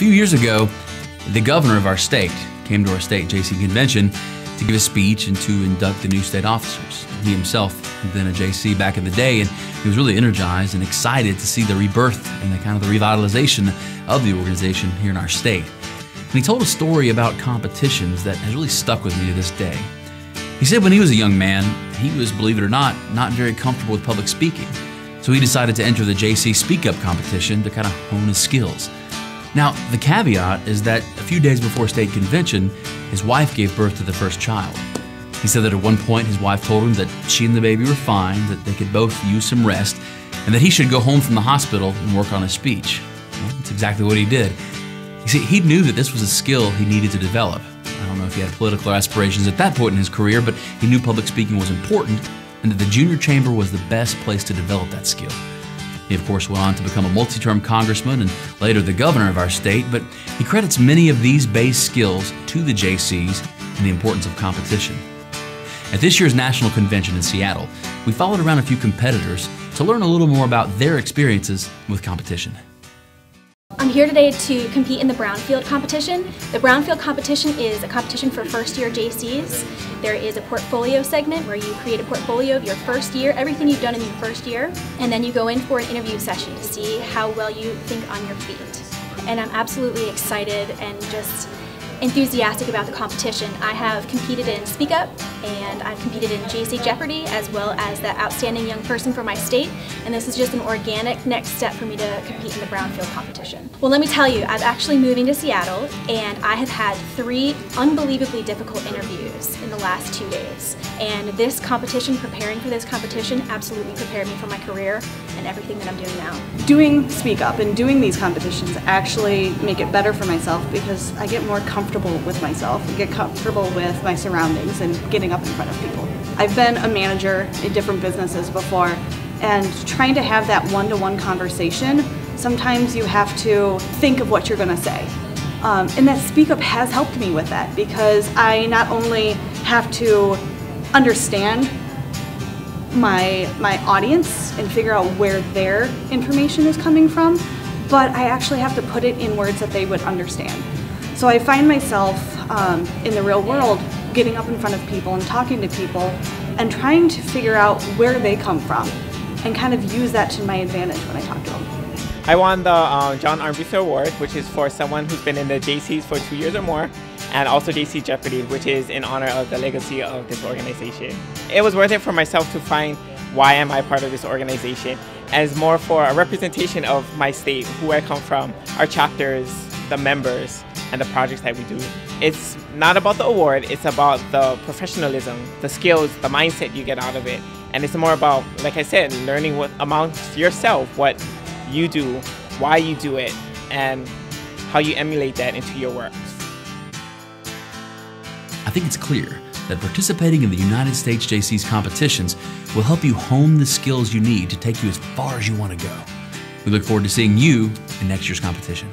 few years ago, the governor of our state came to our state Jaycee convention to give a speech and to induct the new state officers. He himself had been a Jaycee back in the day, and he was really energized and excited to see the rebirth and the kind of the revitalization of the organization here in our state. And he told a story about competitions that has really stuck with me to this day. He said when he was a young man, he was, believe it or not, not very comfortable with public speaking. So he decided to enter the Jaycee Speak Up competition to kind of hone his skills. Now, the caveat is that a few days before state convention, his wife gave birth to the first child. He said that at one point his wife told him that she and the baby were fine, that they could both use some rest, and that he should go home from the hospital and work on his speech. Well, that's exactly what he did. You see, he knew that this was a skill he needed to develop. I don't know if he had political aspirations at that point in his career, but he knew public speaking was important and that the junior chamber was the best place to develop that skill. He, of course, went on to become a multi term congressman and later the governor of our state, but he credits many of these base skills to the Jaycees and the importance of competition. At this year's national convention in Seattle, we followed around a few competitors to learn a little more about their experiences with competition. I'm here today to compete in the Brownfield competition. The Brownfield competition is a competition for first year Jaycees. There is a portfolio segment where you create a portfolio of your first year, everything you've done in your first year, and then you go in for an interview session to see how well you think on your feet. And I'm absolutely excited and just enthusiastic about the competition. I have competed in Speak Up and I've competed in Jaycee Jeopardy as well as the Outstanding Young Person for my state and this is just an organic next step for me to compete in the Brownfield competition. Well let me tell you, I'm actually moving to Seattle and I have had three unbelievably difficult interviews in the last two days and this competition, preparing for this competition absolutely prepared me for my career and everything that I'm doing now. Doing Speak Up and doing these competitions actually make it better for myself because I get more comfortable comfortable with myself get comfortable with my surroundings and getting up in front of people. I've been a manager in different businesses before and trying to have that one-to-one -one conversation, sometimes you have to think of what you're going to say. Um, and that Speak Up has helped me with that because I not only have to understand my, my audience and figure out where their information is coming from, but I actually have to put it in words that they would understand. So I find myself um, in the real world getting up in front of people and talking to people and trying to figure out where they come from and kind of use that to my advantage when I talk to them. I won the uh, John Armbruster Award, which is for someone who's been in the Jaycees for two years or more, and also Jaycee Jeopardy, which is in honor of the legacy of this organization. It was worth it for myself to find why am I part of this organization as more for a representation of my state, who I come from, our chapters, the members, and the projects that we do. It's not about the award, it's about the professionalism, the skills, the mindset you get out of it. And it's more about, like I said, learning what amongst yourself what you do, why you do it, and how you emulate that into your works. I think it's clear that participating in the United States Jaycees' competitions will help you hone the skills you need to take you as far as you want to go. We look forward to seeing you in next year's competition.